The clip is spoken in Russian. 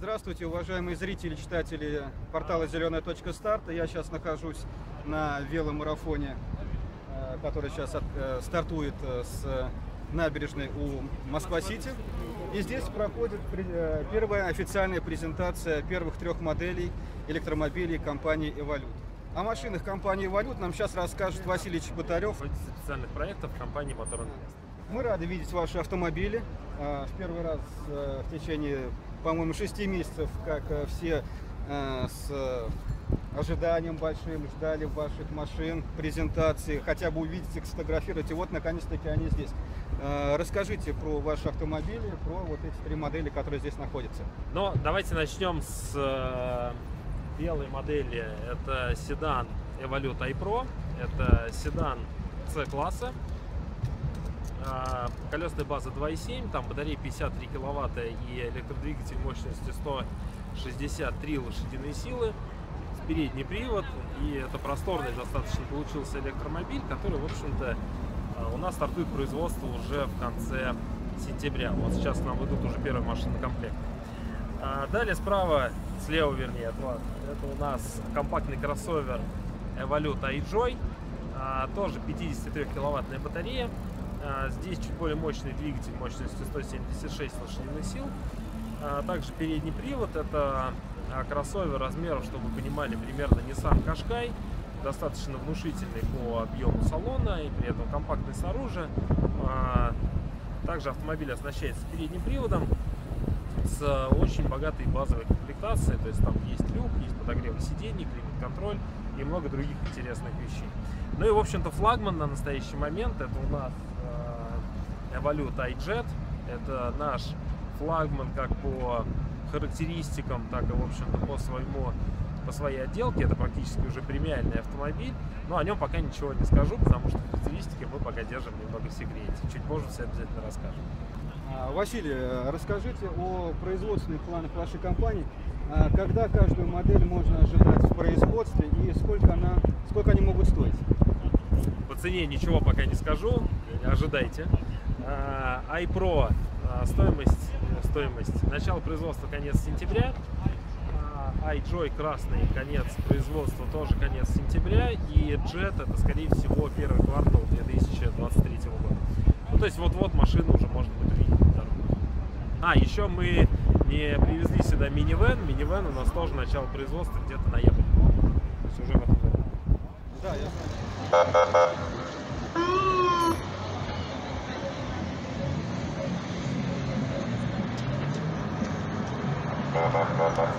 Здравствуйте, уважаемые зрители, читатели портала «Зеленая точка старта». Я сейчас нахожусь на веломарафоне, э, который сейчас от- э, стартует э, с набережной у Москва-Сити. И здесь проходит первая официальная презентация первых трех моделей электромобилей компании «Эволют». О машинах компании «Эволют» нам сейчас расскажет Василий Чеботарев, руководитель специальных проектов компании Мотор Инвест. Мы рады видеть ваши автомобили. В первый раз в течение, по-моему, шести месяцев, как э, все э, с э, ожиданием большим ждали ваших машин, презентации, хотя бы увидеть их, сфотографировать. И вот, наконец-таки, они здесь. Расскажите про ваши автомобили, про вот эти три модели, которые здесь находятся. Но давайте начнем с белой модели. Это седан Evolute iPro. Это седан C-класса. А, Колесная база 2.7, там батарея 53 киловатта и электродвигатель мощностью 163 лошадиные силы. Передний привод, и это просторный достаточно получился электромобиль, который, в общем-то, а, у нас стартует производство уже в конце сентября. Вот сейчас нам идут уже первые машины комплект. А далее справа, слева вернее от вас, это у нас компактный кроссовер Evolute iJoy. А, тоже 53 киловаттная батарея. А, здесь чуть более мощный двигатель мощностью 176 лошадиных сил. А, также передний привод. Это а, кроссовер размеров, чтобы вы понимали, примерно Nissan Qashqai. Достаточно внушительный по объему салона и при этом компактный снаружи. Также автомобиль оснащается передним приводом с очень богатой базовой комплектацией. То есть там есть люк, есть подогрев сидений, климат-контроль и много других интересных вещей. Ну и, в общем-то, флагман на настоящий момент это у нас Evolute iJet. Это наш флагман как по характеристикам, так и, в общем-то, по своему по своей отделке. Это практически уже премиальный автомобиль. Но о нем пока ничего не скажу, потому что характеристики мы пока держим немного в секрете. Чуть позже все обязательно расскажем. А, Василий, э, расскажите о производственных планах вашей компании. А, Когда каждую модель можно ожидать в производстве и сколько, она, сколько они могут стоить? По цене ничего пока не скажу, ожидайте. А, iPro а, стоимость, э, стоимость начало производства конец сентября. А, iJoy красный конец производства тоже конец сентября. И Jet это скорее всего первый квартал 2023 года. Ну то есть вот-вот машину уже можно будет увидеть. А, еще мы не привезли сюда минивэн. Минивэн у нас тоже начало производства где-то ноябрь. То есть уже в этом году. Да, я. Bye-bye.